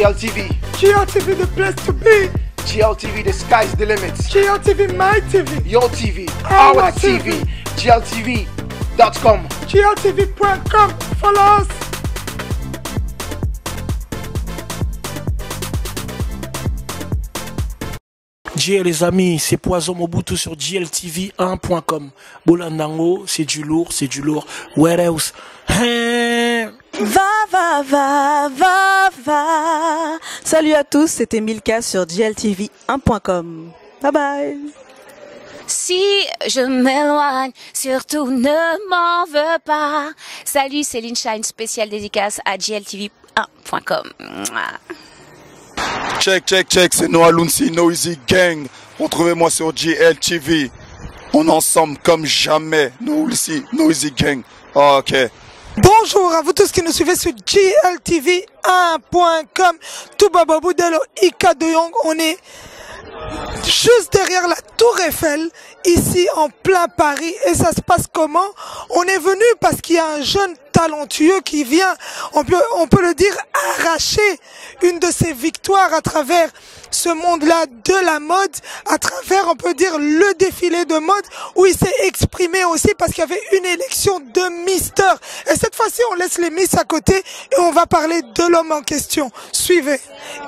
GLTV. GLTV, the place to be. GLTV, the sky's the limit. GLTV, my TV. Your TV, Our our TV. GLTV.com. GLTV.com. Follow us. GL les amis, c'est Poison Mobutu sur GLTV1.com. Bolandango, c'est du lourd, c'est du lourd. Where else? Hein? Va, va, va, va, Salut à tous, c'était Milka sur GLTV1.com. Bye bye. Si je m'éloigne, surtout ne m'en veux pas. Salut, Céline Shine, spéciale dédicace à gltv1.com. Check, check, check, c'est Noah Lunsi, Noisy Gang. Retrouvez-moi sur GLTV. On est ensemble comme jamais. Noisy, Noisy Gang. Ok. Bonjour à vous tous qui nous suivez sur GLTV1.com. Tout Bababou Delo Ika de Young. On est juste derrière la Tour Eiffel, ici en plein Paris. Et ça se passe comment? On est venu parce qu'il y a un jeune talentueux qui vient, on peut le dire, arracher une de ses victoires à travers ce monde-là de la mode, à travers, on peut dire, le défilé de mode, où il s'est exprimé aussi parce qu'il y avait une élection de Mister. Et cette fois-ci, on laisse les Miss à côté et on va parler de l'homme en question. Suivez.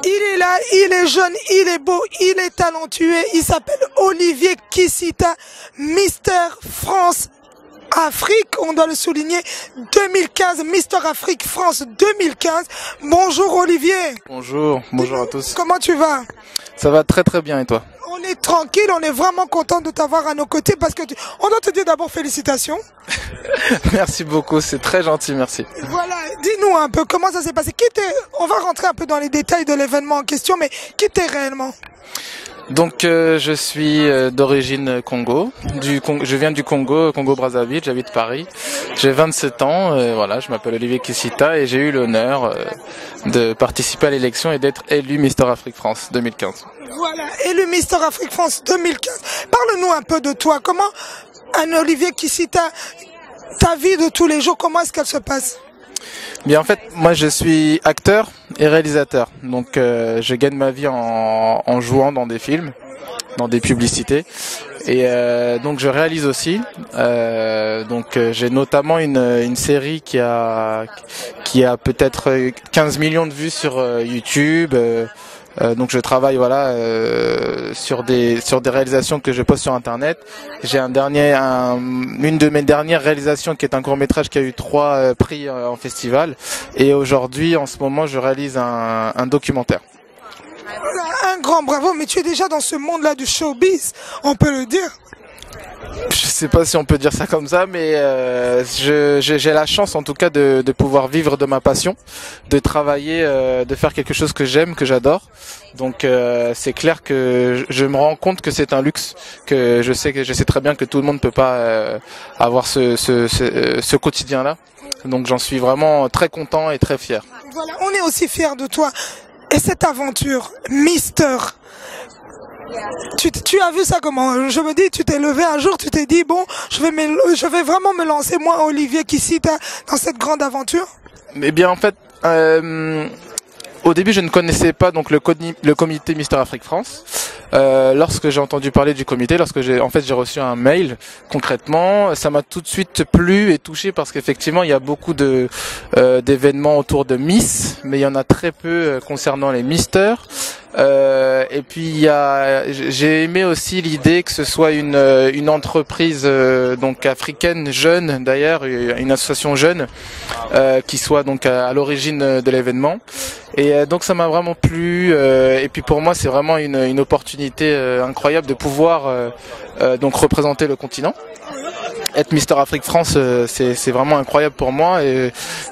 Il est là, il est jeune, il est beau, il est talentueux, il s'appelle Olivier Kissita, Mister France Afrique, on doit le souligner, 2015, Mister Afrique France 2015. Bonjour Olivier. Bonjour, bonjour à tous. Comment tu vas? Ça va très très bien et toi? On est tranquille, on est vraiment content de t'avoir à nos côtés parce que tu... on doit te dire d'abord félicitations. Merci beaucoup, c'est très gentil, merci. Voilà, dis-nous un peu comment ça s'est passé. Qui t'es On va rentrer un peu dans les détails de l'événement en question, mais qui t'es réellement? Donc euh, je suis euh, d'origine Congo, du je viens du Congo, Congo Brazzaville, j'habite Paris. J'ai 27 ans, euh, voilà, je m'appelle Olivier Kissita et j'ai eu l'honneur de participer à l'élection et d'être élu Mister Afrique France 2015. Voilà, élu Mister Afrique France 2015. Parle-nous un peu de toi. Comment un Olivier Kissita, ta vie de tous les jours, comment est-ce qu'elle se passe? Bien en fait, moi je suis acteur et réalisateur. Donc euh, je gagne ma vie en, en jouant dans des films, dans des publicités. Et euh, donc je réalise aussi. Euh, donc euh, j'ai notamment une, une série qui a qui a peut-être 15 millions de vues sur euh, YouTube. Euh, donc je travaille voilà euh, sur des sur des réalisations que je poste sur internet. J'ai un dernier un- une de mes dernières réalisations qui est un court métrage qui a eu trois euh, prix euh, en festival et aujourd'hui en ce moment je réalise un, un documentaire. Un grand bravo, mais tu es déjà dans ce monde-là du showbiz, on peut le dire. Je sais pas si on peut dire ça comme ça, mais euh, j'ai la chance en tout cas de, de pouvoir vivre de ma passion, de travailler, euh, de faire quelque chose que j'aime, que j'adore. Donc euh, c'est clair que je, me rends compte que c'est un luxe, que je sais que je sais très bien que tout le monde ne peut pas euh, avoir ce, ce, ce, euh, ce quotidien-là. Donc j'en suis vraiment très content et très fier. Voilà, on est aussi fiers de toi. Et cette aventure, Mister, tu, tu as vu ça comment? Je me dis, tu t'es levé un jour, tu t'es dit, bon, je vais, je vais vraiment me lancer, moi, Olivier Kissita, dans cette grande aventure? Eh bien en fait, euh, au début je ne connaissais pas donc le, comité Mister Afrique France. Euh, lorsque j'ai entendu parler du comité, lorsque j'ai en fait j'ai reçu un mail concrètement, ça m'a tout de suite plu et touché parce qu'effectivement il y a beaucoup euh, d'événements autour de Miss, mais il y en a très peu concernant les Misters. Euh, et puis y a, j'ai aimé aussi l'idée que ce soit une euh, une entreprise euh, donc africaine jeune d'ailleurs, une association jeune euh, qui soit donc à, l'origine de l'événement. Et euh, donc ça m'a vraiment plu. euh, et puis pour moi c'est vraiment une une opportunité euh, incroyable de pouvoir euh, euh, donc représenter le continent. Être Mister Afrique France, euh, c'est vraiment incroyable pour moi.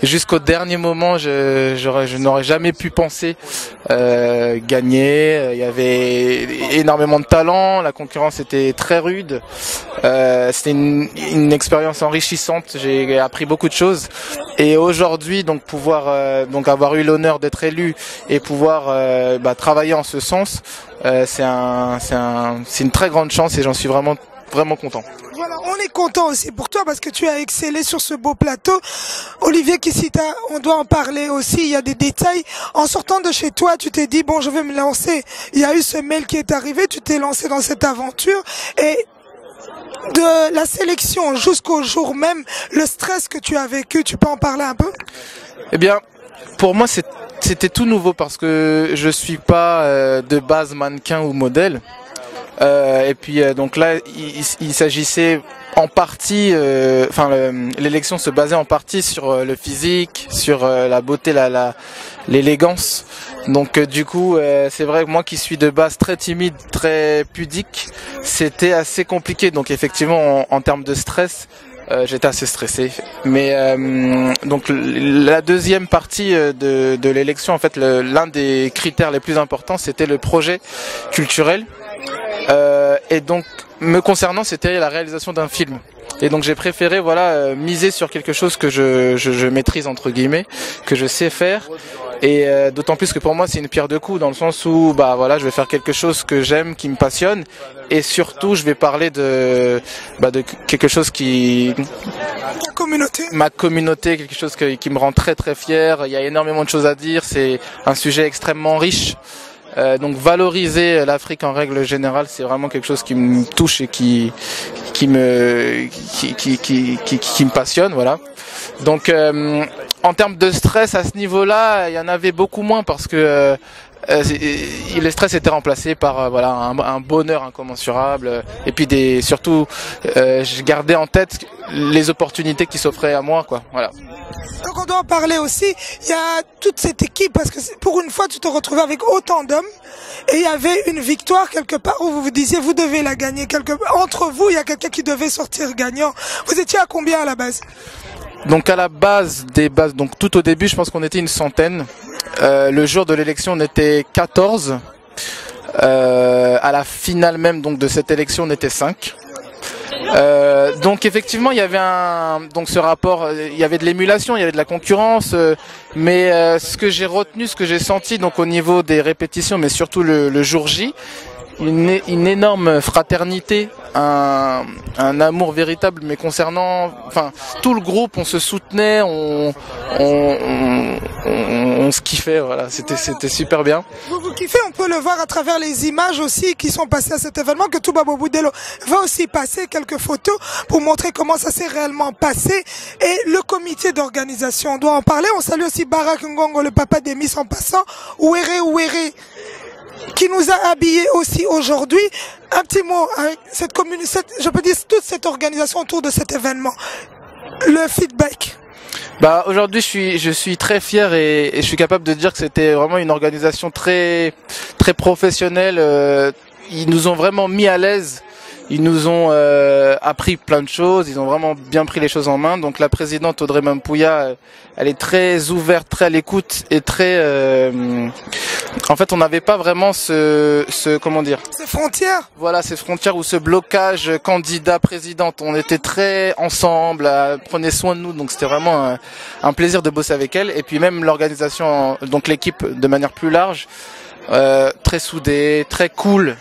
Jusqu'au dernier moment, je je n'aurais jamais pu penser euh, gagner. Il y avait énormément de talent, la concurrence était très rude. Euh, C'était une, une expérience enrichissante. J'ai appris beaucoup de choses. Et aujourd'hui, donc pouvoir euh, donc avoir eu l'honneur d'être élu et pouvoir euh, bah, travailler en ce sens, euh, c'est un, un, une très grande chance et j'en suis vraiment vraiment content. Voilà, on est content aussi pour toi parce que tu as excellé sur ce beau plateau. Olivier Kissita, on doit en parler aussi. Il y a des détails. En sortant de chez toi, tu t'es dit bon, je vais me lancer. Il y a eu ce mail qui est arrivé. Tu t'es lancé dans cette aventure et de la sélection jusqu'au jour même, le stress que tu as vécu, tu peux en parler un peu? Eh bien, pour moi, c'était tout nouveau parce que je suis pas euh, de base mannequin ou modèle. Euh, et puis euh, donc là, il, s'agissait en partie, enfin l'élection se basait en partie sur le physique, sur la beauté, la l'élégance. Donc du coup, c'est vrai que moi qui suis de base très timide, très pudique, c'était assez compliqué. Donc effectivement, en termes de stress, euh, j'étais assez stressé. Mais euh, donc la deuxième partie euh, de l'élection, en fait, l'un des critères les plus importants, c'était le projet culturel. Et donc, me concernant, c'était la réalisation d'un film. Et donc j'ai préféré voilà miser sur quelque chose que je, je, je, maîtrise entre guillemets, que je sais faire et euh, d'autant plus que pour moi, c'est une pierre de coups dans le sens où, bah voilà, je vais faire quelque chose que j'aime, qui me passionne, et surtout, je vais parler de, bah, de quelque chose qui, ma communauté, ma communauté, quelque chose qui me rend très très fier. Il y a énormément de choses à dire. C'est un sujet extrêmement riche. Euh, donc valoriser l'Afrique en règle générale, c'est vraiment quelque chose qui me touche et qui qui me qui qui qui, me passionne, voilà. Donc euh, en termes de stress à ce niveau-là, il y en avait beaucoup moins parce que euh, le stress était remplacé par euh, voilà un, bonheur incommensurable. Et puis des surtout euh, je gardais en tête les opportunités qui s'offraient à moi quoi. Voilà. Donc on doit en parler aussi. Il y a toute cette équipe parce que pour une fois tu te retrouvais avec autant d'hommes. Et il y avait une victoire quelque part où vous vous disiez vous devez la gagner quelque entre vous il y a quelqu'un qui devait sortir gagnant. Vous étiez à combien à la base? Donc à la base des bases, donc tout au début, je pense qu'on était une centaine. Euh, le jour de l'élection, on était 14. Euh, à la finale même donc de cette élection, on était 5. Euh, donc effectivement, il y avait un donc ce rapport, il y avait de l'émulation, il y avait de la concurrence, mais ce que j'ai retenu, ce que j'ai senti donc au niveau des répétitions, mais surtout le jour J, une, une énorme fraternité, un, un, amour véritable, mais concernant, enfin, tout le groupe, on se soutenait, on, on, on, on se kiffait, voilà, c'était, c'était super bien. Vous vous kiffez, on peut le voir à travers les images aussi qui sont passées à cet événement, que Touba Boudelo va aussi passer quelques photos pour montrer comment ça s'est réellement passé. Et le comité d'organisation, on doit en parler. On salue aussi Barak Ngongo, le papa des Miss en passant, Ouéré Ouéré qui nous a habillés aussi aujourd'hui. Un petit mot, hein, cette commune, je peux dire toute cette organisation autour de cet événement. Le feedback. Bah aujourd'hui je suis je suis très fier et, je suis capable de dire que c'était vraiment une organisation très très professionnelle. Euh, ils nous ont vraiment mis à l'aise ils nous ont euh, appris plein de choses, ils ont vraiment bien pris les choses en main. Donc la présidente Audrey Mampouya, elle est très ouverte, très à l'écoute et très... Euh, en fait, on n'avait pas vraiment ce, ce... Comment dire? Ces frontières? Voilà, ces frontières ou ce blocage candidat-présidente. On était très ensemble, elle prenait soin de nous, donc c'était vraiment un, un, plaisir de bosser avec elle. Et puis même l'organisation, donc l'équipe de manière plus large, euh, très soudée, très cool.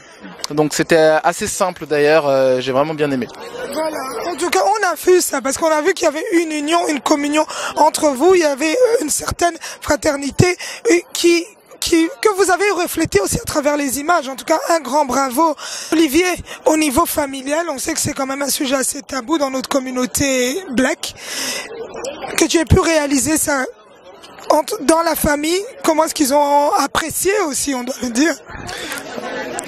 Donc c'était assez simple d'ailleurs, euh, j'ai vraiment bien aimé. Voilà. En tout cas, on a vu ça parce qu'on a vu qu'il y avait une union, une communion entre vous, il y avait euh, une certaine fraternité qui, que vous avez reflété aussi à travers les images. En tout cas, un grand bravo. Olivier, au niveau familial, on sait que c'est quand même un sujet assez tabou dans notre communauté black. Que tu aies pu réaliser ça dans la famille, comment est-ce qu'ils ont apprécié aussi, on doit le dire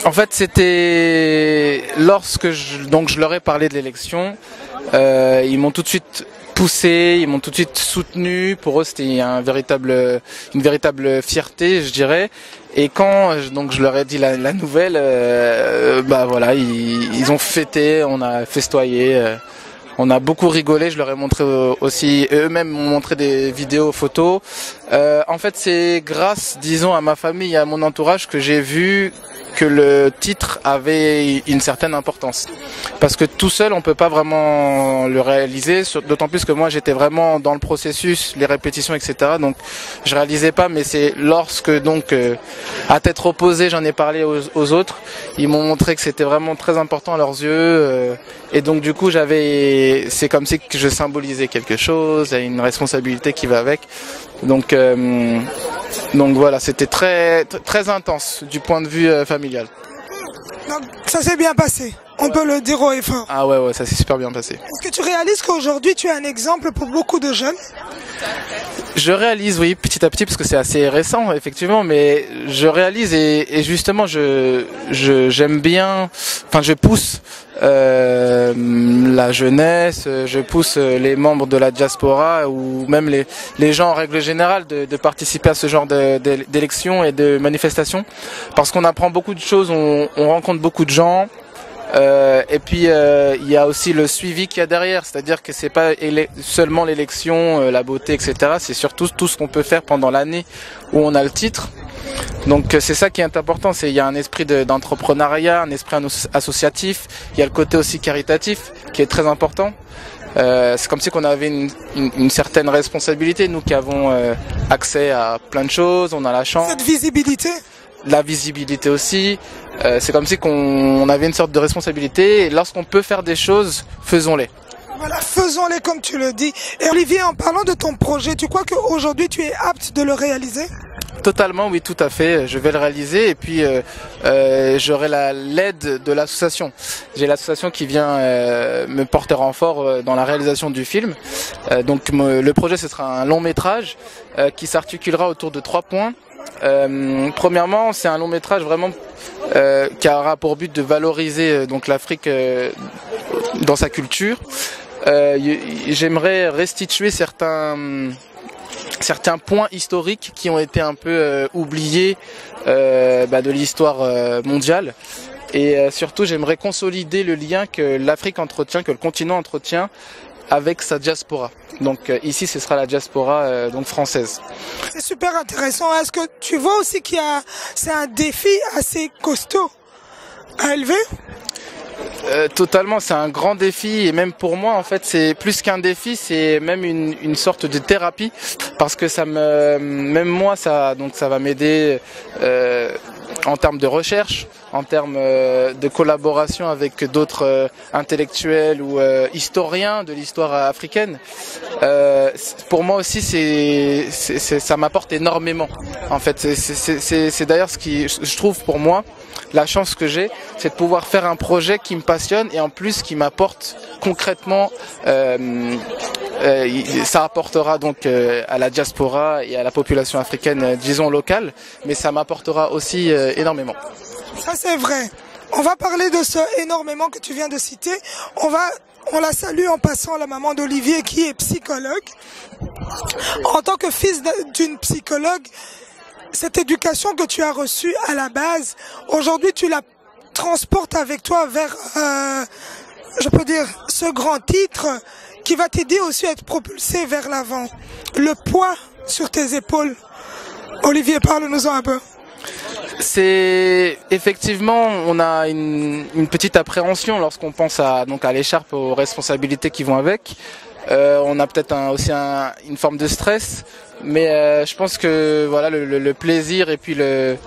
en fait, c'était lorsque je, donc je leur ai parlé de l'élection, euh, ils m'ont tout de suite poussé, ils m'ont tout de suite soutenu. Pour eux, c'était une véritable fierté, je dirais. Et quand donc je leur ai dit la, nouvelle, euh, bah voilà, ils, ils, ont fêté, on a festoyé. Euh, on a beaucoup rigolé, je leur ai montré aussi, eux-mêmes m'ont montré des vidéos, photos. Euh, en fait, c'est grâce, disons, à ma famille et à mon entourage que j'ai vu que le titre avait une certaine importance. Parce que tout seul, on peut pas vraiment le réaliser, d'autant plus que moi j'étais vraiment dans le processus, les répétitions, etc. Donc je réalisais pas, mais c'est lorsque donc euh, à tête reposée, j'en ai parlé aux, autres, ils m'ont montré que c'était vraiment très important à leurs yeux, euh, et donc du coup j'avais, c'est comme si je symbolisais quelque chose, a une responsabilité qui va avec. Donc euh, donc voilà, c'était très très intense du point de vue familial. Donc, ça s'est bien passé. On peut le dire haut et fort. Ah ouais, ouais, ça s'est super bien passé. Est-ce que tu réalises qu'aujourd'hui tu es un exemple pour beaucoup de jeunes? Je réalise, oui, petit à petit, parce que c'est assez récent, effectivement, mais je réalise et, justement, je j'aime bien, enfin, je pousse euh, la jeunesse, je pousse les membres de la diaspora ou même les, les gens en règle générale de, de participer à ce genre d'élections et de manifestations, parce qu'on apprend beaucoup de choses, on, on rencontre beaucoup de gens, euh, et puis euh, il y a aussi le suivi qu'il y a derrière, c'est-à-dire que c'est pas seulement l'élection, euh, la beauté, etc. C'est surtout tout ce qu'on peut faire pendant l'année où on a le titre. Donc c'est ça qui est important, c'est il y a un esprit d'entrepreneuriat, un esprit associatif, il y a le côté aussi caritatif qui est très important. c'est comme si qu'on avait une, une, une, certaine responsabilité, nous qui avons accès à plein de choses, on a la chance. Cette visibilité la visibilité aussi. Euh, c'est comme si qu'on avait une sorte de responsabilité. Et lorsqu'on peut faire des choses, faisons-les. Voilà, faisons-les comme tu le dis. Et Olivier, en parlant de ton projet, tu crois qu'aujourd'hui tu es apte de le réaliser? Totalement, oui, tout à fait. Je vais le réaliser et puis euh, euh, j'aurai l'aide de l'association. J'ai l'association qui vient euh, me porter renfort dans la réalisation du film. Euh, donc le projet, ce sera un long métrage qui s'articulera autour de trois points. Euh, premièrement, c'est un long métrage vraiment euh, qui aura pour but de valoriser euh, donc l'Afrique dans sa culture. J'aimerais restituer certains certains points historiques qui ont été un peu oubliés bah, de l'histoire mondiale. Et surtout, j'aimerais consolider le lien que l'Afrique entretient, que le continent entretient avec sa diaspora. Donc euh, ici, ce sera la diaspora euh, donc française. C'est super intéressant. Est-ce que tu vois aussi qu'il y a c'est un défi assez costaud à élever? Euh, totalement, c'est un grand défi et même pour moi en fait c'est plus qu'un défi, c'est même une, une, sorte de thérapie parce que ça me, même moi ça donc ça va m'aider euh, en termes de recherche, en termes euh, de collaboration avec d'autres euh, intellectuels ou euh, historiens de l'histoire africaine. pour moi aussi, c'est, ça m'apporte énormément. En fait, c'est d'ailleurs ce qui, je trouve pour moi, la chance que j'ai, c'est de pouvoir faire un projet qui me passionne et en plus qui m'apporte concrètement. Euh, ça apportera donc à la diaspora et à la population africaine, disons locale, mais ça m'apportera aussi énormément. Ça c'est vrai. On va parler de ce énormément que tu viens de citer. On va, on la salue en passant la maman d'Olivier qui est psychologue. En tant que fils d'une psychologue, cette éducation que tu as reçue à la base, aujourd'hui tu la transportes avec toi vers, euh, je peux dire, ce grand titre qui va t'aider aussi à être propulsé vers l'avant. Le poids sur tes épaules. Olivier, parle-nous-en un peu c'est effectivement, on a une, petite appréhension lorsqu'on pense à donc à l'écharpe, aux responsabilités qui vont avec. Euh, on a peut-être aussi une forme de stress, mais euh, je pense que voilà le, plaisir et puis le,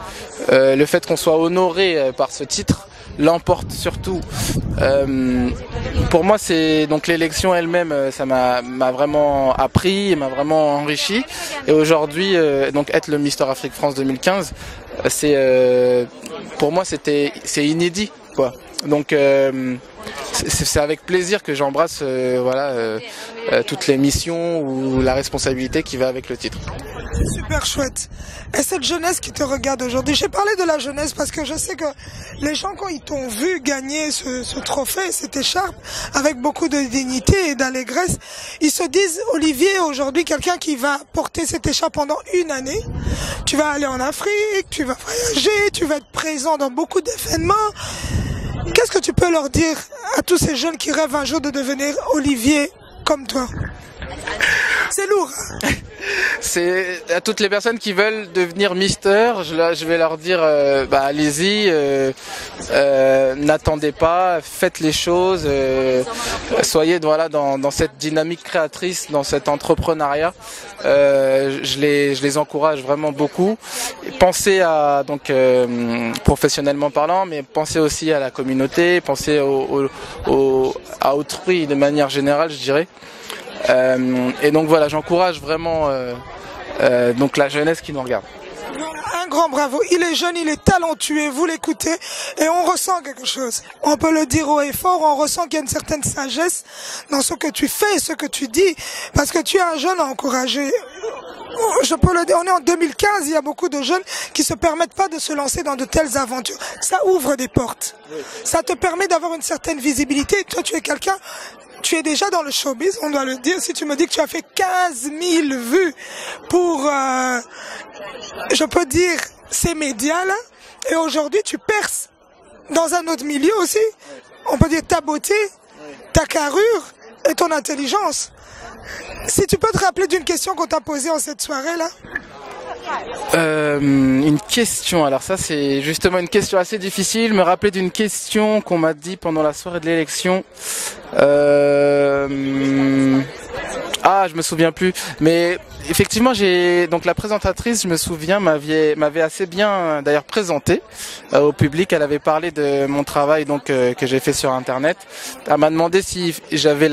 euh, le fait qu'on soit honoré par ce titre l'emporte surtout. pour moi, c'est donc l'élection elle-même, ça m'a vraiment appris, m'a vraiment enrichi. Et aujourd'hui, donc être le Mister Afrique France 2015, c'est euh, pour moi c'était c'est inédit quoi. Donc euh, c'est avec plaisir que j'embrasse euh, voilà toutes les missions ou la responsabilité qui va avec le titre. Super chouette. Et cette jeunesse qui te regarde aujourd'hui, j'ai parlé de la jeunesse parce que je sais que les gens quand ils t'ont vu gagner ce, ce, trophée, cette écharpe, avec beaucoup de dignité et d'allégresse, ils se disent, Olivier, aujourd'hui, quelqu'un qui va porter cette écharpe pendant une année, tu vas aller en Afrique, tu vas voyager, tu vas être présent dans beaucoup d'événements. Qu'est-ce que tu peux leur dire à tous ces jeunes qui rêvent un jour de devenir Olivier comme toi? C'est lourd. C'est à toutes les personnes qui veulent devenir Mister, je, vais leur dire, euh, bah allez-y, euh, euh, n'attendez pas, faites les choses, euh, soyez voilà dans, dans cette dynamique créatrice, dans cet entrepreneuriat. Euh, je les je les encourage vraiment beaucoup. Pensez à donc professionnellement parlant, mais pensez aussi à la communauté, pensez au, au- au- à autrui de manière générale, je dirais. Euh, et donc voilà, j'encourage vraiment euh, euh, donc la jeunesse qui nous regarde. Un grand bravo. Il est jeune, il est talentueux, vous l'écoutez et on ressent quelque chose. On peut le dire haut et fort, on ressent qu'il y a une certaine sagesse dans ce que tu fais et ce que tu dis parce que tu es un jeune à encourager. Je peux le dire, on est en 2015, il y a beaucoup de jeunes qui se permettent pas de se lancer dans de telles aventures. Ça ouvre des portes. Ça te permet d'avoir une certaine visibilité. Toi, tu es quelqu'un tu es déjà dans le showbiz, on doit le dire. Si tu me dis que tu as fait 15 000 vues pour, euh, je peux dire, ces médias-là, et aujourd'hui tu perces dans un autre milieu aussi. On peut dire ta beauté, ta carrure et ton intelligence. Si tu peux te rappeler d'une question qu'on t'a posée en cette soirée-là. Euh, une question, alors ça c'est justement une question assez difficile. Me rappeler d'une question qu'on m'a dit pendant la soirée de l'élection. Euh, ah, je me souviens plus. Mais effectivement, j'ai donc la présentatrice, je me souviens, m'avait m'avait assez bien d'ailleurs présenté euh, au public. Elle avait parlé de mon travail donc euh, que j'ai fait sur Internet. Elle m'a demandé si j'avais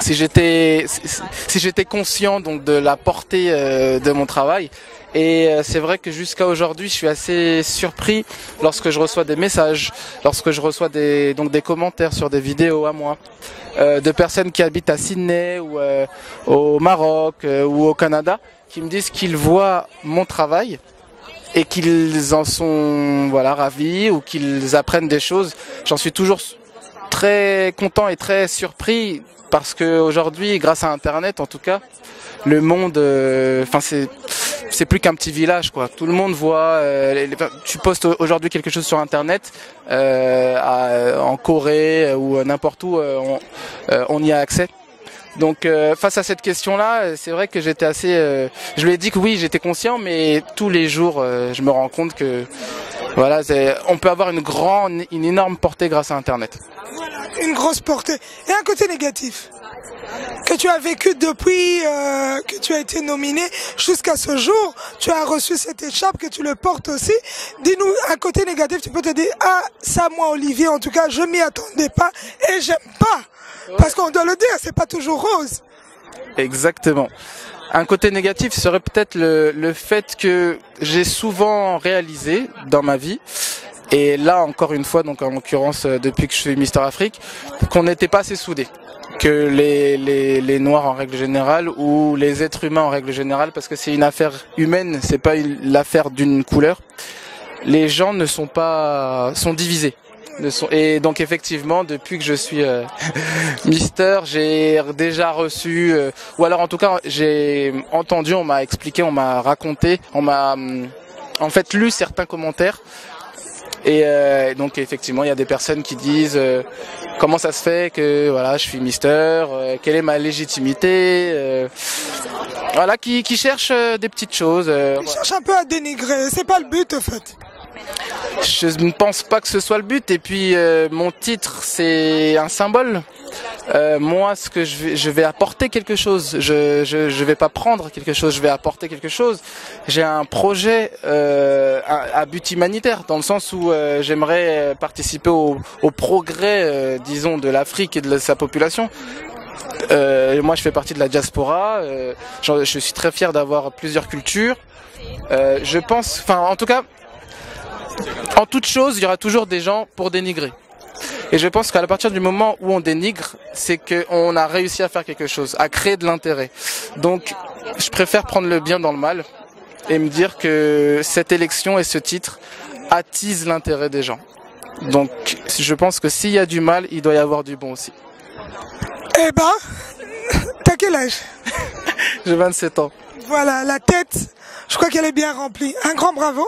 si j'étais si, si j'étais conscient donc de la portée euh, de mon travail et euh, c'est vrai que jusqu'à aujourd'hui je suis assez surpris lorsque je reçois des messages lorsque je reçois des donc des commentaires sur des vidéos à moi euh, de personnes qui habitent à Sydney ou euh, au Maroc euh, ou au Canada qui me disent qu'ils voient mon travail et qu'ils en sont voilà ravis ou qu'ils apprennent des choses. J'en suis toujours très content et très surpris parce que aujourd'hui, grâce à Internet, en tout cas, le monde, euh, enfin c'est c'est plus qu'un petit village quoi. Tout le monde voit. euh, les- tu postes aujourd'hui quelque chose sur Internet euh, en Corée ou n'importe où, euh, on, euh, y a accès. Donc euh, face à cette question-là, c'est vrai que j'étais assez. euh, je lui ai dit que oui, j'étais conscient, mais tous les jours, euh, je me rends compte que voilà, on peut avoir une grande, une énorme portée grâce à Internet. une grosse portée. Et un côté négatif que tu as vécu depuis euh, que tu as été nominé jusqu'à ce jour. Tu as reçu cette écharpe, que tu le portes aussi. Dis-nous un côté négatif, tu peux te dire, ah, ça moi Olivier, en tout cas, je m'y attendais pas et j'aime pas. Parce qu'on doit le dire, c'est pas toujours rose. Exactement. Un côté négatif serait peut-être le, le fait que j'ai souvent réalisé dans ma vie, et là encore une fois, donc en l'occurrence euh, depuis que je suis Mister Afrique, qu'on n'était pas assez soudés. Que les, les, les Noirs en règle générale ou les êtres humains en règle générale, parce que c'est une affaire humaine, c'est pas l'affaire d'une couleur. Les gens ne sont pas sont divisés. Ne sont- et donc effectivement, depuis que je suis euh, Mister, j'ai déjà reçu, euh, ou alors en tout cas j'ai entendu, on m'a expliqué, on m'a raconté, on m'a hum, en fait lu certains commentaires. Et euh, donc effectivement, il y a des personnes qui disent euh, comment ça se fait que voilà, je suis Mister, euh, quelle est ma légitimité, voilà, qui, qui cherchent des petites choses. Tu cherches un peu à dénigrer, c'est pas le but en fait. Je ne pense pas que ce soit le but. Et puis euh, mon titre, c'est un symbole. Euh, moi, ce que je vais, apporter quelque chose. Je, je, je vais pas prendre quelque chose. Je vais apporter quelque chose. J'ai un projet euh, à, but humanitaire, dans le sens où j'aimerais participer au, progrès, disons, de l'Afrique et de sa population. Moi, je fais partie de la diaspora. je suis très fier d'avoir plusieurs cultures. Je pense, enfin, en tout cas, en toute chose, il y aura toujours des gens pour dénigrer. Et je pense qu'à partir du moment où on dénigre, c'est qu'on a réussi à faire quelque chose, à créer de l'intérêt. Donc, je préfère prendre le bien dans le mal et me dire que cette élection et ce titre attisent l'intérêt des gens. Donc, je pense que s'il y a du mal, il doit y avoir du bon aussi. Eh ben, t'as quel âge? J'ai 27 ans. Voilà, la tête, je crois qu'elle est bien remplie. Un grand bravo.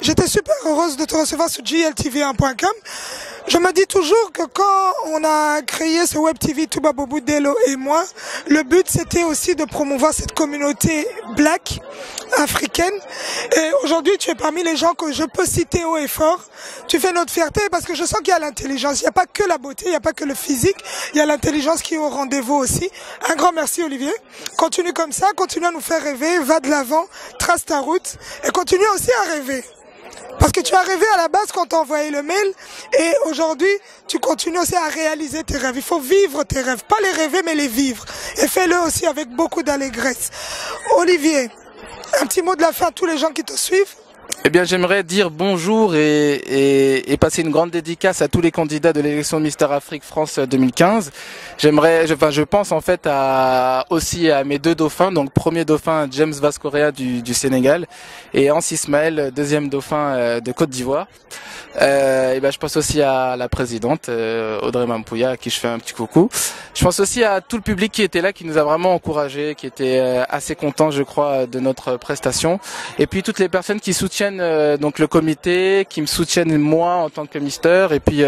J'étais super heureuse de te recevoir sur gltv1.com. Je me dis toujours que quand on a créé ce Web TV, Touba Bobo Delo et moi, le but c'était aussi de promouvoir cette communauté black africaine. Et aujourd'hui, tu es parmi les gens que je peux citer haut et fort. Tu fais notre fierté parce que je sens qu'il y a l'intelligence. Il n'y a pas que la beauté, il n'y a pas que le physique. Il y a l'intelligence qui est au rendez-vous aussi. Un grand merci, Olivier. Continue comme ça, continue à nous faire rêver, va de l'avant, trace ta route et continue aussi à rêver. Parce que tu as rêvé à la base quand tu envoyé le mail et aujourd'hui tu continues aussi à réaliser tes rêves. Il faut vivre tes rêves, pas les rêver mais les vivre. Et fais-le aussi avec beaucoup d'allégresse. Olivier, un petit mot de la fin à tous les gens qui te suivent. Eh bien, j'aimerais dire bonjour et, et, et, passer une grande dédicace à tous les candidats de l'élection Mister Afrique France 2015. J'aimerais, je, enfin, je pense en fait à, aussi à mes deux dauphins. Donc, premier dauphin James Vascorea du, du Sénégal et Hans Ismaël, deuxième dauphin euh, de Côte d'Ivoire. Euh, et ben, je pense aussi à la présidente euh, Audrey Mampouya, à qui je fais un petit coucou. Je pense aussi à tout le public qui était là, qui nous a vraiment encouragés, qui était euh, assez content, je crois, de notre prestation. Et puis toutes les personnes qui soutiennent euh, donc le comité, qui me soutiennent moi en tant que mister. Et puis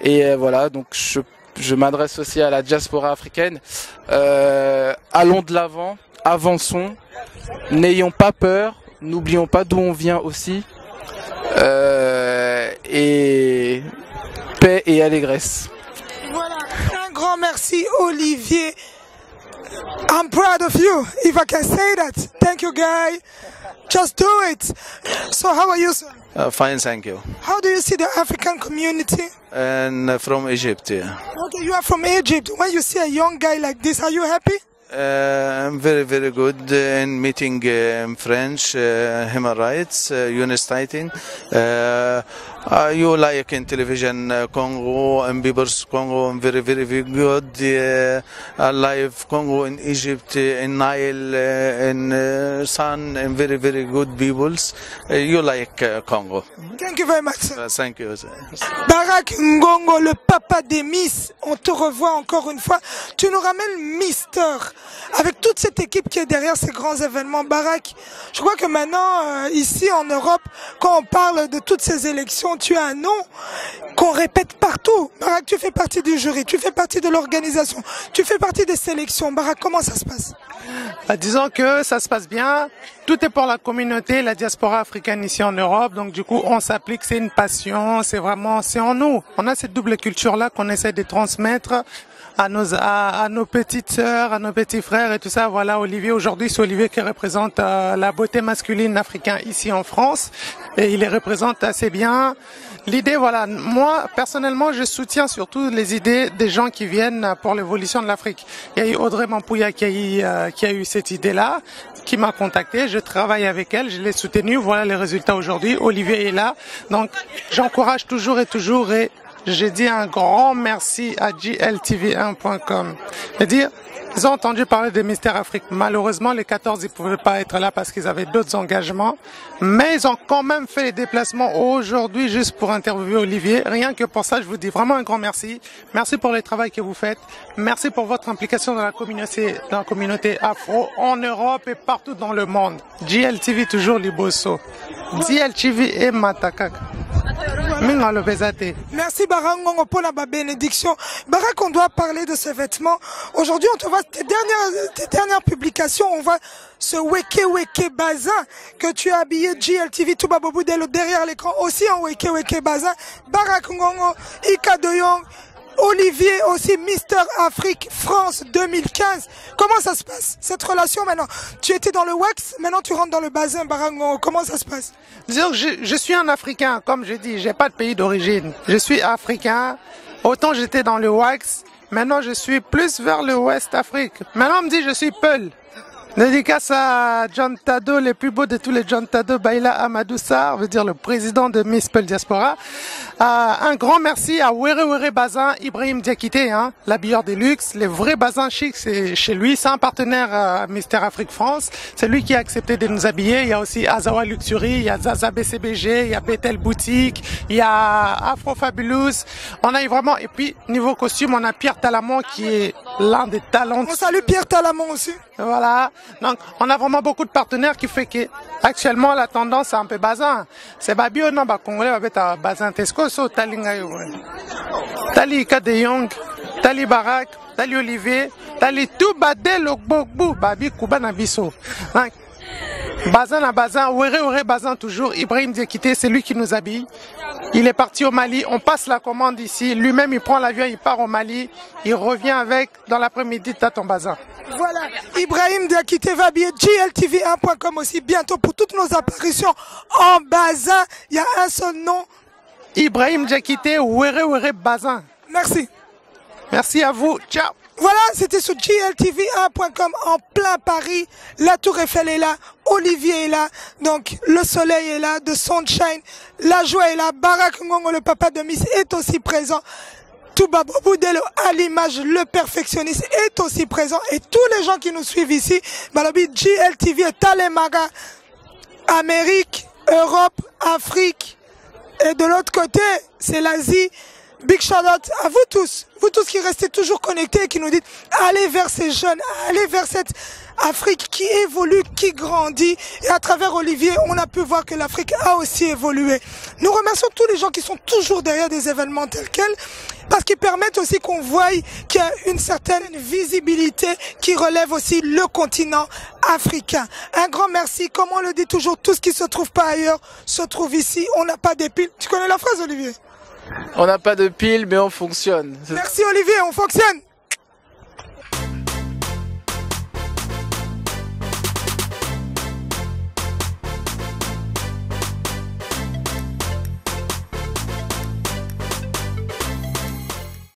et voilà, donc je je m'adresse aussi à la diaspora africaine. allons de l'avant, avançons, n'ayons pas peur, n'oublions pas d'où on vient aussi. Euh, et paix et allégresse. Voilà, un grand merci Olivier. I'm proud of you, if I can say that. Thank you, guy. Just do it. So, how are you, sir? Uh, fine, thank you. How do you see the African community? And uh, from Egypt, yeah. Okay, you are from Egypt. When you see a young guy like this, are you happy? Uh, I'm very, very good in meeting uh, French, uh, human rights, uh, unit fighting. Uh, uh, you like in television uh, Congo and People's Congo, I'm very, very, very good. Uh, uh, live Congo in Egypt, uh, in Nile, in uh, Sun, and very, very good peoples. You like uh, Congo. Thank you very much. Uh, thank you. Barack Ngongo, le papa des Miss, on te revoit encore une fois. Tu nous ramènes Mister, avec toute cette équipe qui est derrière ces grands événements. Barack, je crois que maintenant, euh, ici en Europe, quand on parle de toutes ces élections, tu as un nom qu'on répète partout. Barack, tu fais partie du jury, tu fais partie de l'organisation, tu fais partie des sélections. Barack, comment ça se passe? Bah, disons que ça se passe bien. Tout est pour la communauté, la diaspora africaine ici en Europe. Donc du coup, on s'applique. C'est une passion. C'est vraiment, c'est en nous. On a cette double culture là qu'on essaie de transmettre à nos à, nos petites sœurs, à nos petits frères et tout ça. Voilà, Olivier. Aujourd'hui, c'est Olivier qui représente euh, la beauté masculine africaine ici en France et il les représente assez bien. L'idée, voilà, moi personnellement, je soutiens surtout les idées des gens qui viennent pour l'évolution de l'Afrique. Il y a eu Audrey Mampouya qui a eu, euh, qui a eu cette idée-là, qui m'a contacté. Je travaille avec elle, je l'ai soutenue. Voilà les résultats aujourd'hui. Olivier est là, donc j'encourage toujours et toujours je dis un grand merci à GLTV1.com. Et dire, ils ont entendu parler des Mystères Afrique. Malheureusement, les 14, ils pouvaient pas être là parce qu'ils avaient d'autres engagements. Mais ils ont quand même fait les déplacements aujourd'hui juste pour interviewer Olivier. Rien que pour ça, je vous dis vraiment un grand merci. Merci pour le travail que vous faites. Merci pour votre implication dans la communauté, dans la communauté afro, en Europe et partout dans le monde. GLTV toujours Liboso. GLTV et Matakak. Merci Barangongo pour la bénédiction. Barak, on doit parler de ces vêtements. Aujourd'hui, on te voit tes dernières, tes dernières publications, on voit ce Weke Weke Bazin que tu as habillé GLTV Touba Boboudelo derrière l'écran, aussi en Weke Weke Bazin. Barak Ngongo, Ika De Jong, Olivier aussi, Mister Afrique France 2015. Comment ça se passe, cette relation maintenant? Tu étais dans le wax, maintenant tu rentres dans le bazin Barangongo. Comment ça se passe? Je suis un Africain, comme je dis, j'ai pas de pays d'origine. Je suis Africain. Autant j'étais dans le wax, maintenant je suis plus vers le Ouest Afrique. Maintenant on me dit je suis Peul. Dédicace à John Tado, les plus beaux de tous les John Tado, Baila Amadou Sarr, veut dire le président de Miss Peul Diaspora. Euh, un grand merci à Were Were Bazin, Ibrahim Diakité, hein, l'habilleur des luxe, les vrais bazins chics, c'est chez lui, c'est un partenaire à Mister Afrique France, c'est lui qui a accepté de nous habiller. Il y a aussi Azawa Luxury, il y a Zaza BCBG, il y a Bethel Boutique, il y a Afro Fabulous. On a eu vraiment, et puis niveau costume, on a Pierre Talamont qui est l'un des talents. On salue Pierre Talamont aussi. Voilà. Donc, on a vraiment beaucoup de partenaires qui fait que actuellement la tendance c'est un peu bazin. C'est babio non ba congolais ba beta bazin tesco so talinga. Tali de Tali Barak, Tali Olivier, Tali tout ogbogbou babi kuba na Bazin à Bazin, Ouéré Ouéré Bazin toujours, Ibrahim Diakité, c'est lui qui nous habille. Il est parti au Mali, on passe la commande ici, lui-même il prend l'avion, il part au Mali, il revient avec, dans l'après-midi, t'as ton bazin. Voilà, Ibrahim Diakité va habiller GLTV1.com aussi bientôt pour toutes nos apparitions en bazin. Il y a un seul nom. Ibrahim Diakité, Ouéré Ouéré Bazin. Merci. Merci à vous, ciao Voilà, c'était sur GLTV1.com en plein Paris. La Tour Eiffel est là, Olivier est là, donc le soleil est là, de Sunshine, la joie est là, Barack Ngongo, le papa de Miss, est aussi présent. Touba Boudelo à l'image, le perfectionniste est aussi présent et tous les gens qui nous suivent ici, Balobi GLTV Talemaga, Amérique, Europe, Afrique et de l'autre côté, c'est l'Asie. Big shout out à vous tous, vous tous qui restez toujours connectés et qui nous dites allez vers ces jeunes, allez vers cette Afrique qui évolue, qui grandit. Et à travers Olivier, on a pu voir que l'Afrique a aussi évolué. Nous remercions tous les gens qui sont toujours derrière des événements tels quels parce qu'ils permettent aussi qu'on voie qu'il y a une certaine visibilité qui relève aussi le continent africain. Un grand merci. Comme on le dit toujours, tout ce qui se trouve pas ailleurs se trouve ici. On n'a pas d'épile. Tu connais la phrase, Olivier? On n'a pas de pile, mais on fonctionne. Merci, Olivier. On fonctionne.